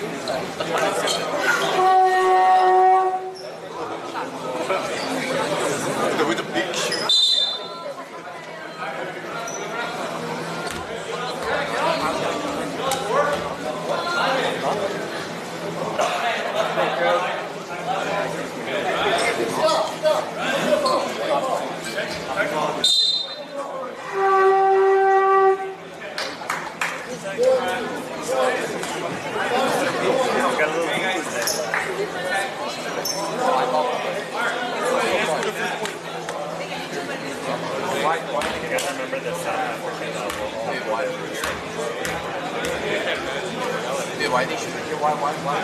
With the big the South African uh, World Cup? Dude, why they shoot here? Why, why, why?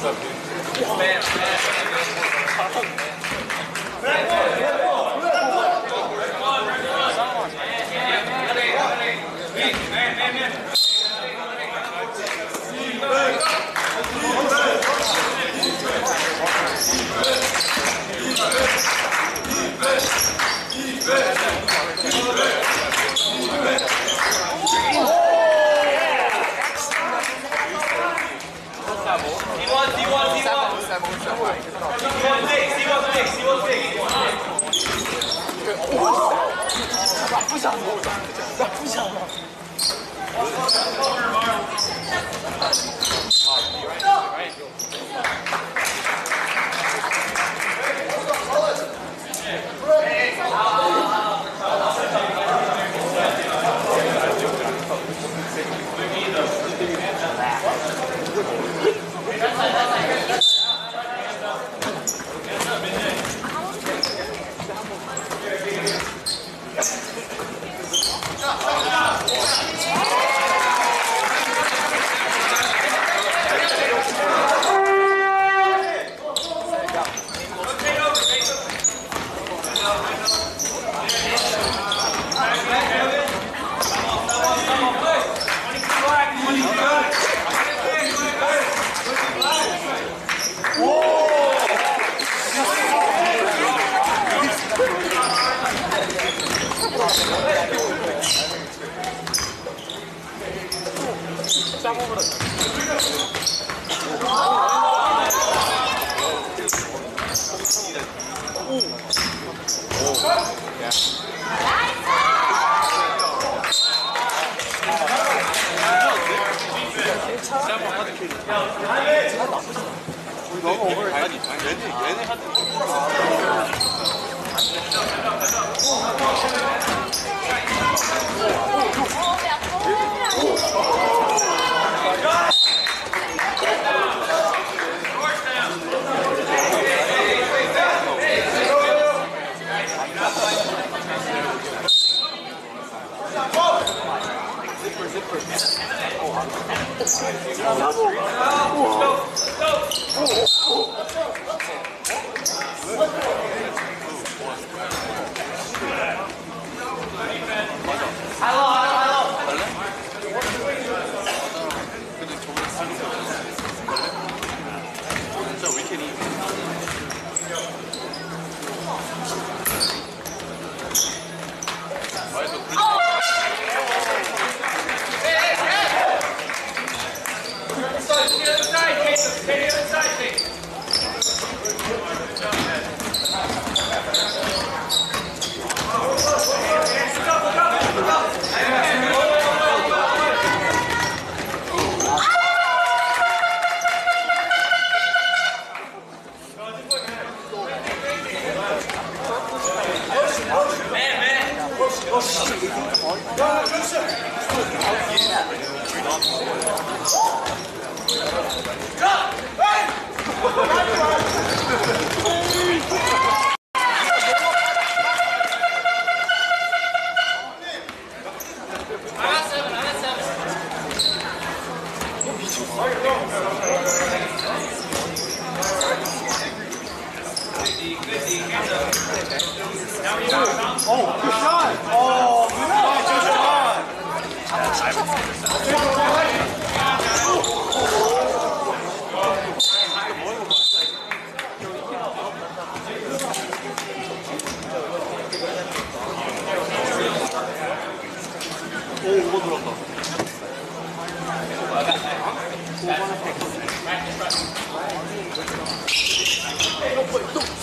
진짜 Defense!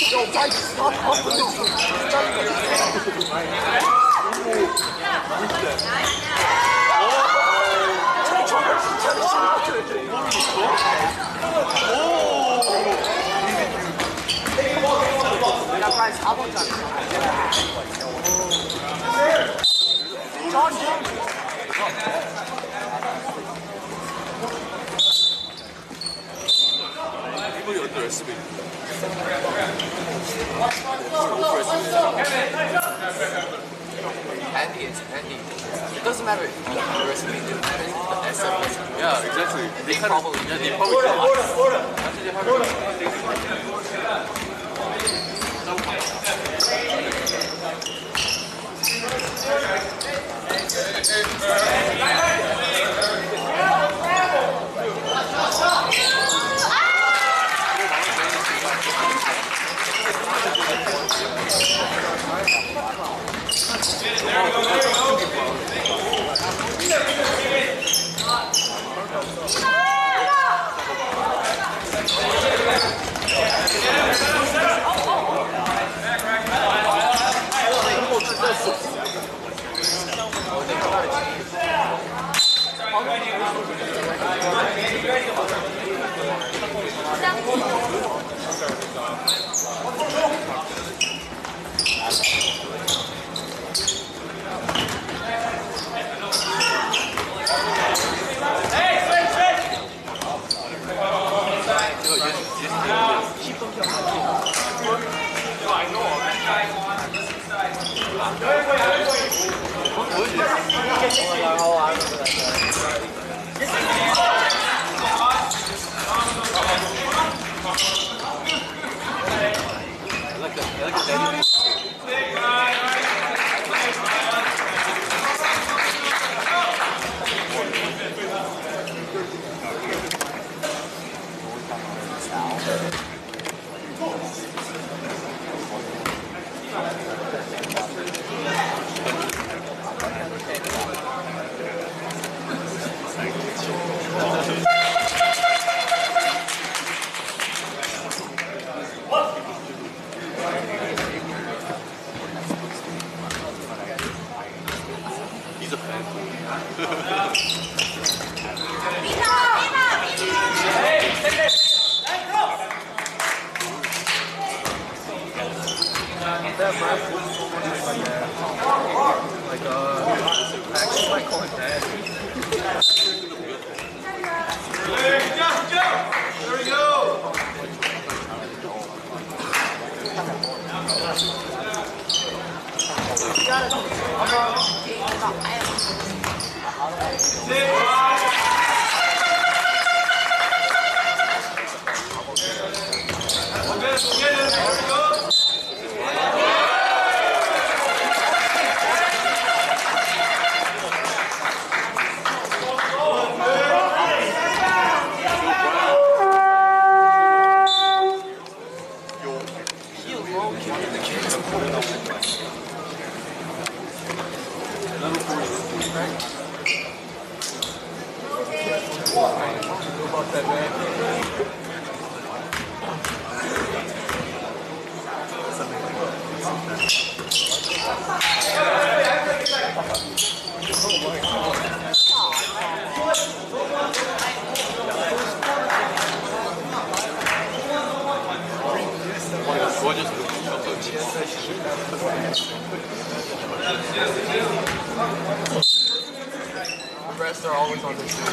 약간 4번짜리. 이분이 언더 열심히. Handy, it's handy. It doesn't matter if you underestimate it, it matters if the SM Yeah, exactly. They probably, yeah, they probably Let's go. He's my god. I actually like cùng nghe. Okay, okay. What is the rest are always on this team.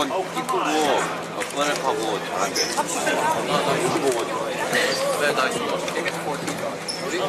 원 이쁘고 번역하고 잘한 게. 나나 이거 보고 좋아해. 네, 나 이거 되게 스포츠. 우리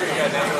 Yeah, that's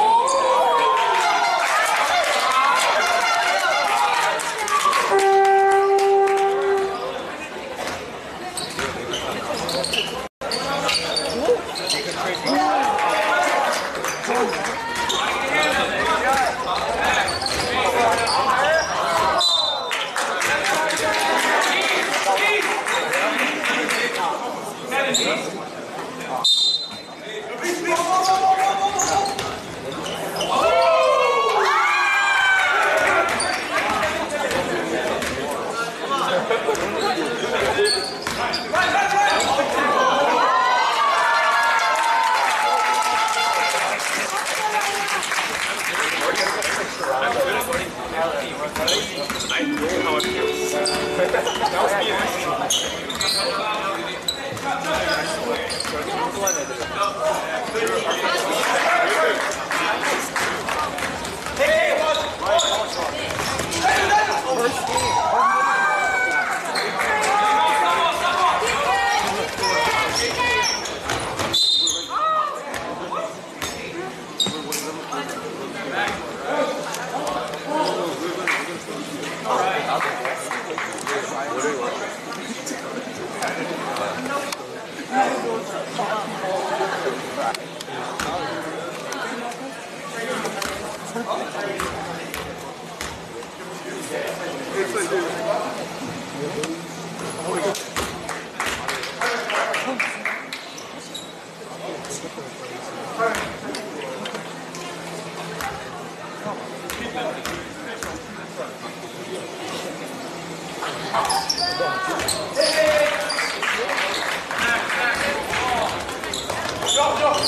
No.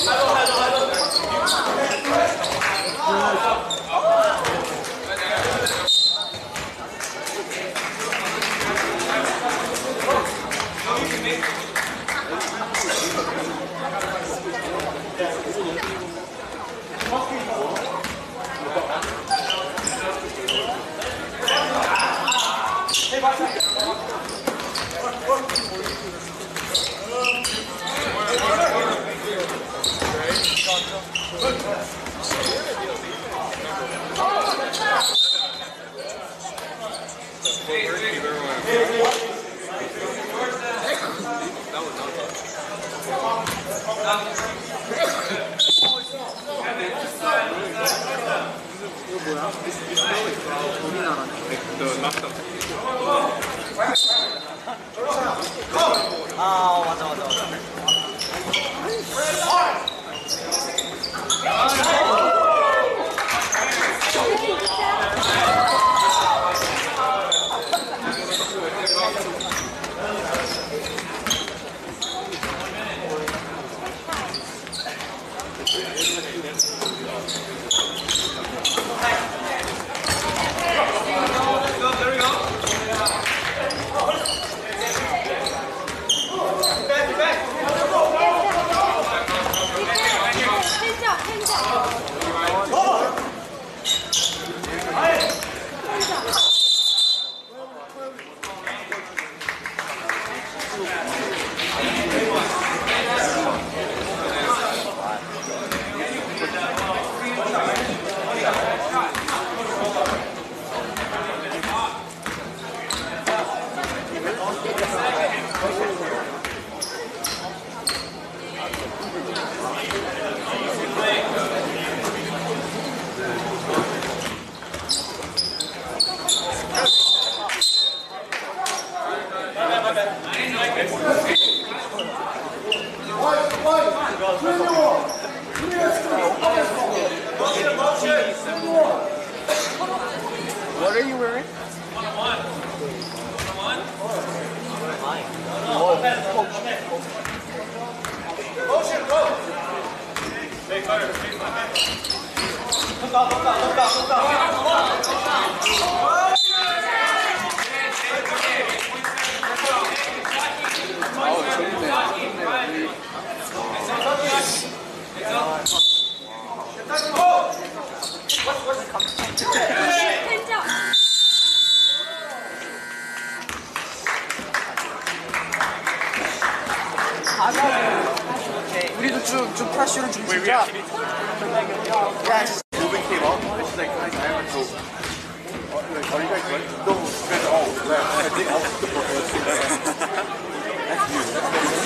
Alors... ます。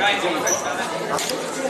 どうも。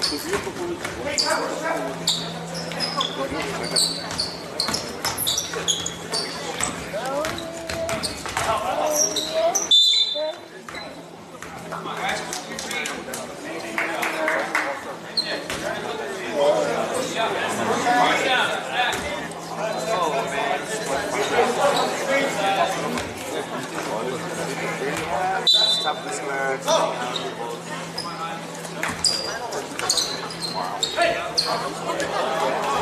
그 위에 거 보면 Wow. Hey.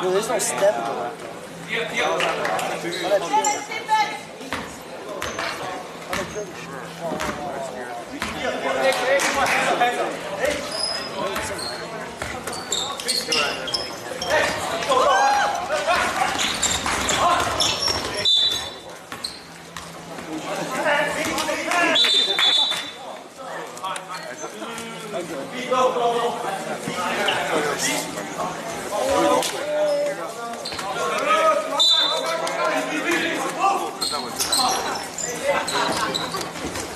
Dude, there's no step in the way. Go, go, go. 不知道我知道。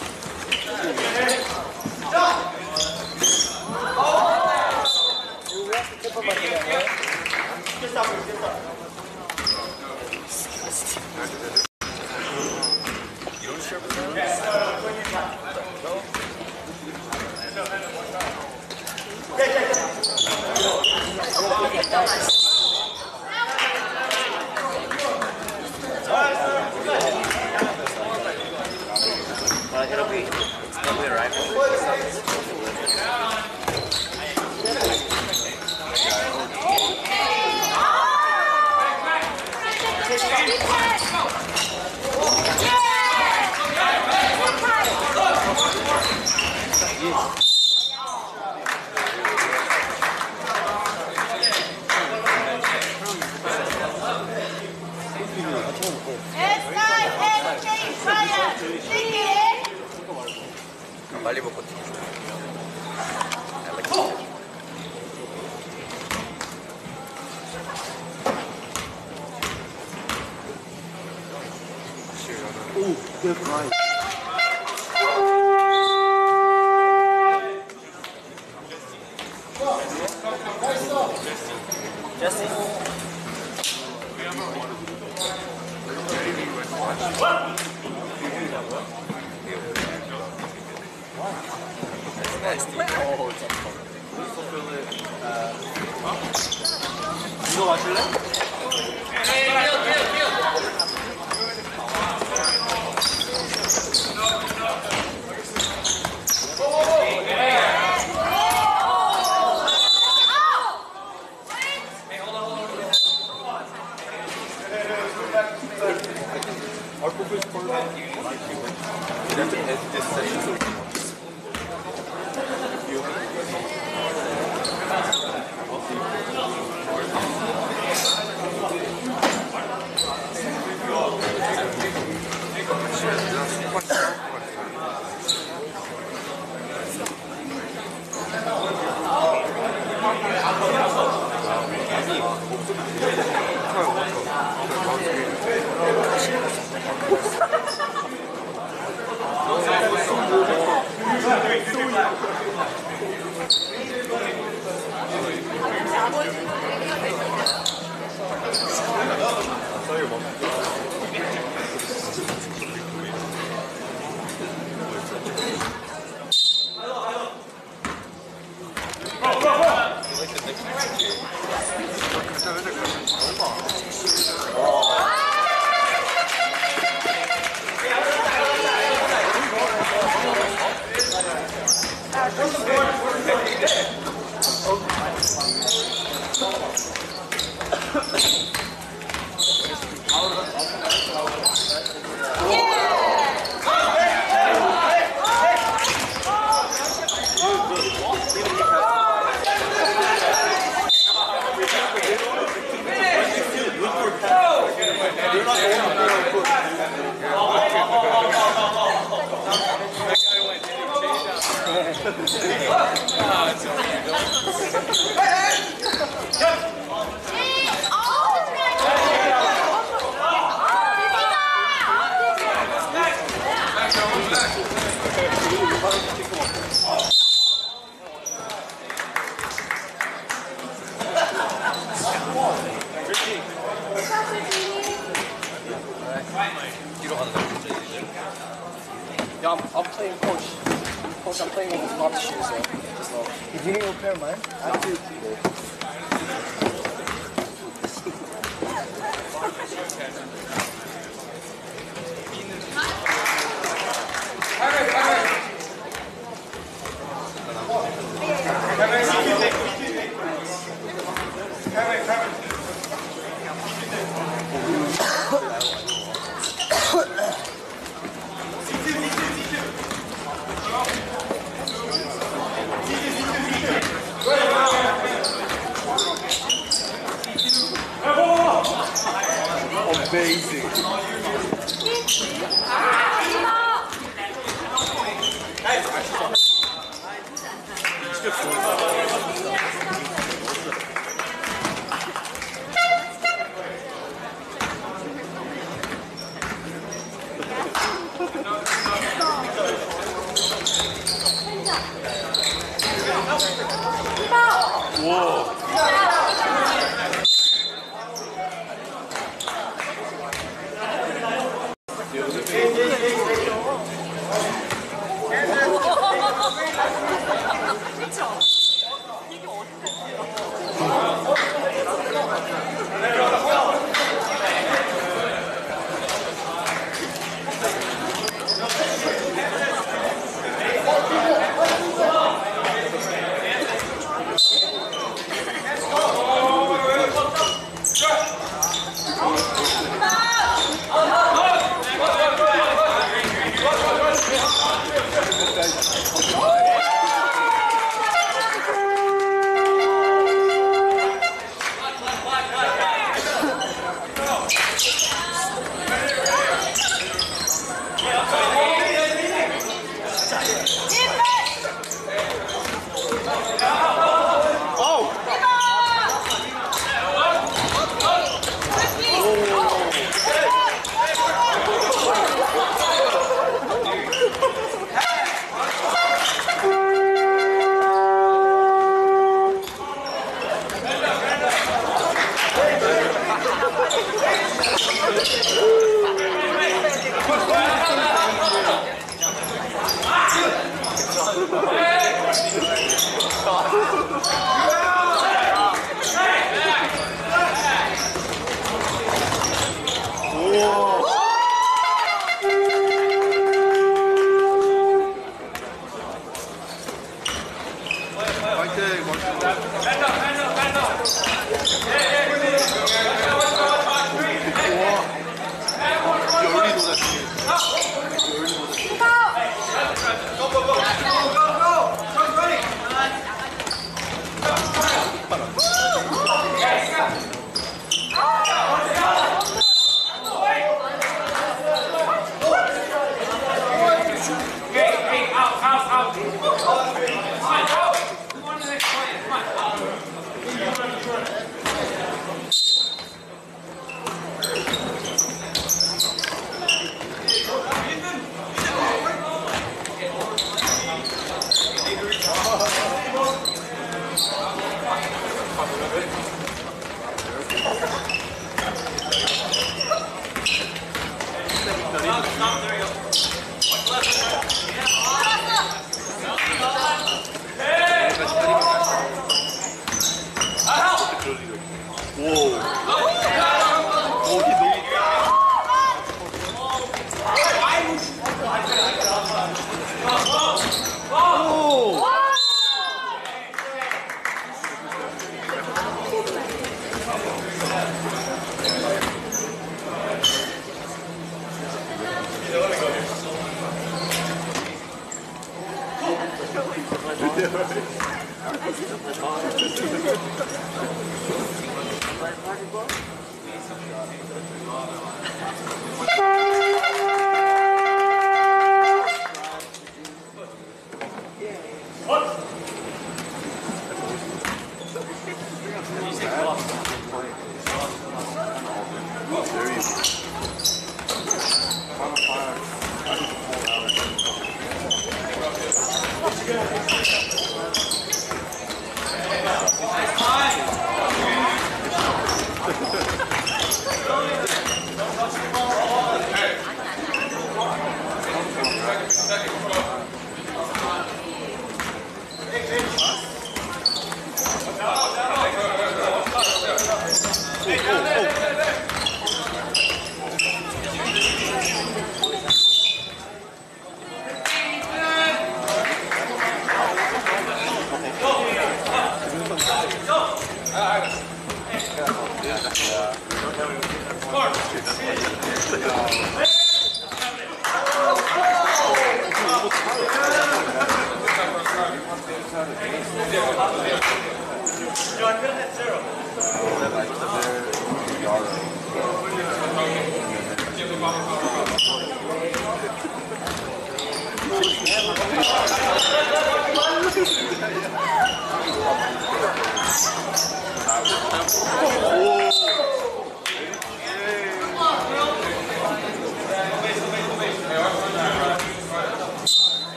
Fine.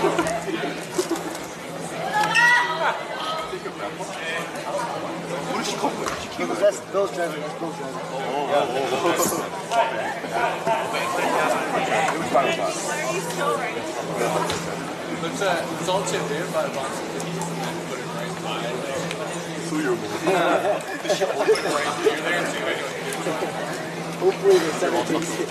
That's uh, by Hopefully the center takes it.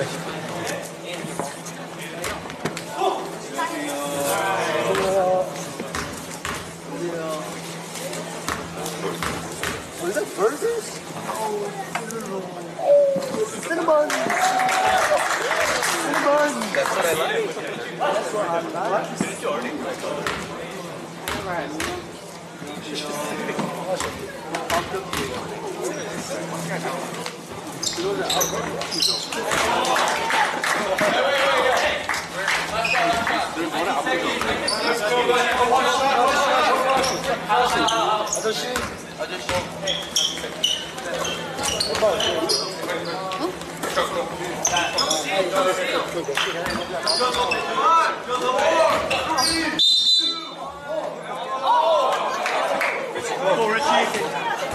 What is that, burgers? Oh, cinnamon! That's what I like. That's what I like. 아저씨 아저씨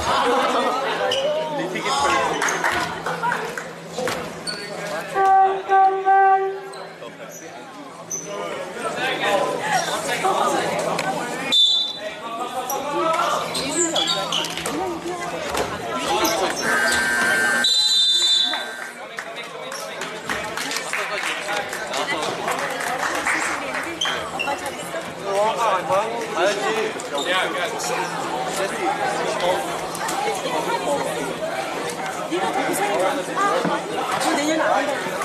어? 네가 더 고생해. 아, 저 내년에 안 온다.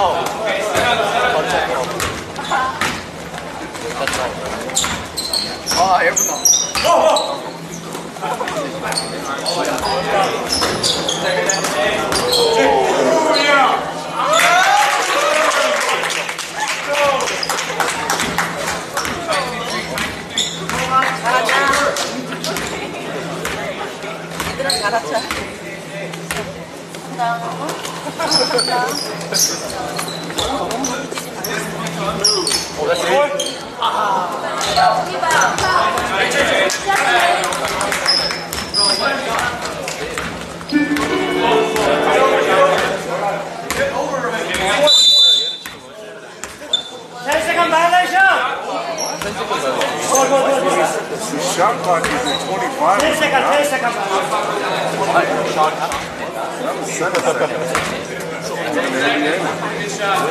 아, 예, 감사합니다. Oh, that's it. 10 seconds, 10 seconds. Good shot.